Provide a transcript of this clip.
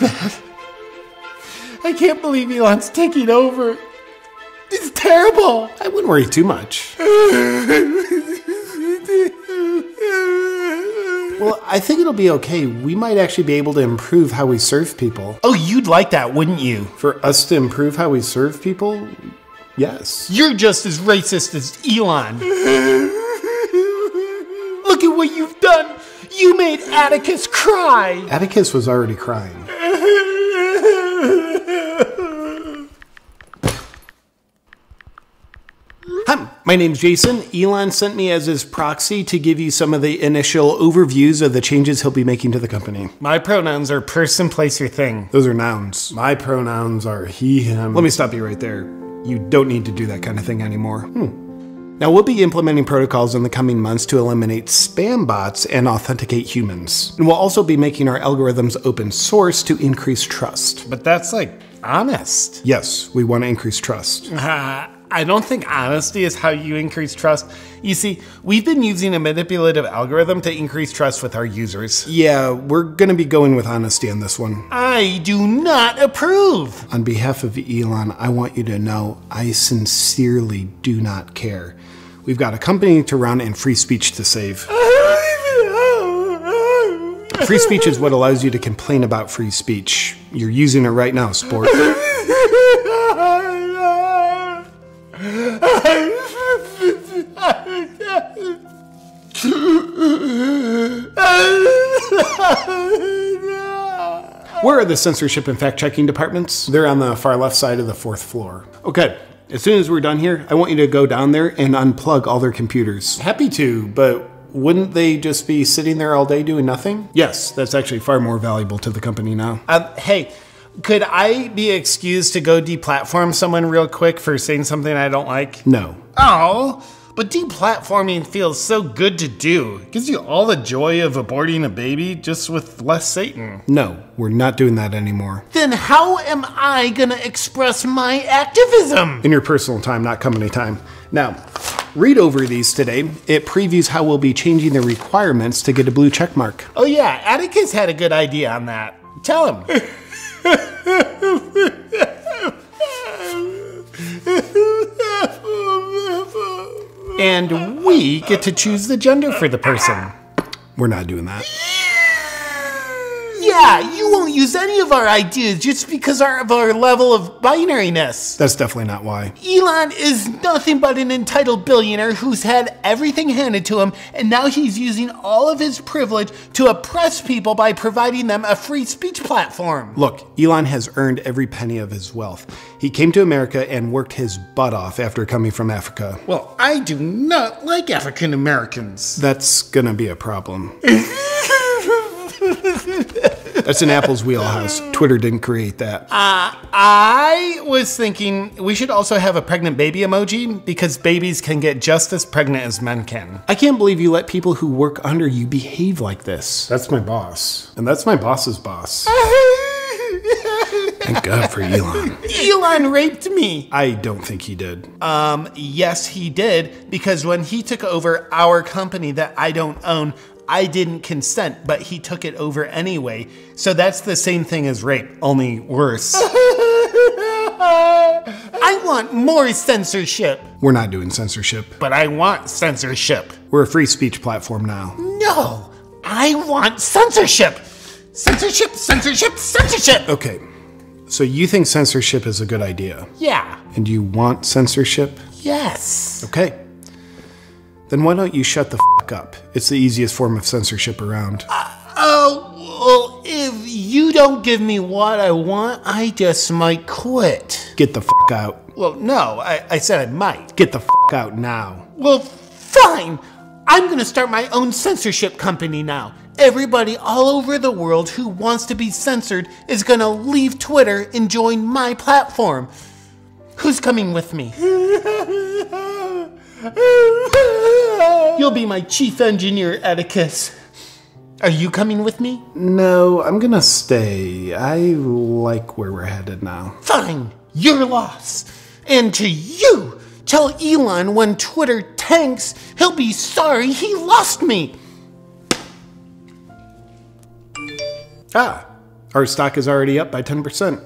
bad. I can't believe Elon's taking over. It's terrible. I wouldn't worry too much. Well, I think it'll be okay. We might actually be able to improve how we serve people. Oh, you'd like that, wouldn't you? For us to improve how we serve people? Yes. You're just as racist as Elon. Look at what you've done. You made Atticus cry. Atticus was already crying. Hi, my name's Jason. Elon sent me as his proxy to give you some of the initial overviews of the changes he'll be making to the company. My pronouns are person, place, or thing. Those are nouns. My pronouns are he, him. Let me stop you right there. You don't need to do that kind of thing anymore. Hmm. Now, we'll be implementing protocols in the coming months to eliminate spam bots and authenticate humans. And we'll also be making our algorithms open source to increase trust. But that's like honest. Yes, we want to increase trust. I don't think honesty is how you increase trust. You see, we've been using a manipulative algorithm to increase trust with our users. Yeah, we're going to be going with honesty on this one. I do not approve. On behalf of Elon, I want you to know I sincerely do not care. We've got a company to run and free speech to save. Free speech is what allows you to complain about free speech. You're using it right now, sport. Where are the censorship and fact checking departments? They're on the far left side of the fourth floor. Okay, as soon as we're done here, I want you to go down there and unplug all their computers. Happy to, but wouldn't they just be sitting there all day doing nothing? Yes, that's actually far more valuable to the company now. Um, hey, could I be excused to go deplatform someone real quick for saying something I don't like? No. Oh, but deplatforming feels so good to do. It gives you all the joy of aborting a baby just with less Satan. No, we're not doing that anymore. Then how am I gonna express my activism? In your personal time, not company time. Now, read over these today. It previews how we'll be changing the requirements to get a blue check mark. Oh yeah, Atticus had a good idea on that. Tell him. and we get to choose the gender for the person. We're not doing that. Yeah, you won't use any of our ideas just because of our level of binariness. That's definitely not why. Elon is nothing but an entitled billionaire who's had everything handed to him, and now he's using all of his privilege to oppress people by providing them a free speech platform. Look, Elon has earned every penny of his wealth. He came to America and worked his butt off after coming from Africa. Well, I do not like African Americans. That's gonna be a problem. That's in Apple's wheelhouse. Twitter didn't create that. Uh, I was thinking we should also have a pregnant baby emoji because babies can get just as pregnant as men can. I can't believe you let people who work under you behave like this. That's my boss. And that's my boss's boss. Thank God for Elon. Elon raped me. I don't think he did. Um, yes, he did because when he took over our company that I don't own, I didn't consent, but he took it over anyway. So that's the same thing as rape, only worse. I want more censorship. We're not doing censorship. But I want censorship. We're a free speech platform now. No, I want censorship. Censorship, censorship, censorship. Okay, so you think censorship is a good idea? Yeah. And you want censorship? Yes. Okay. Then why don't you shut the fuck up? It's the easiest form of censorship around. Uh, oh, well, if you don't give me what I want, I just might quit. Get the fuck out. Well, no, I, I said I might. Get the fuck out now. Well, fine. I'm gonna start my own censorship company now. Everybody all over the world who wants to be censored is gonna leave Twitter and join my platform. Who's coming with me? You'll be my chief engineer, Atticus. Are you coming with me? No, I'm gonna stay. I like where we're headed now. Fine, your loss. And to you, tell Elon when Twitter tanks, he'll be sorry he lost me. Ah, Our stock is already up by 10%.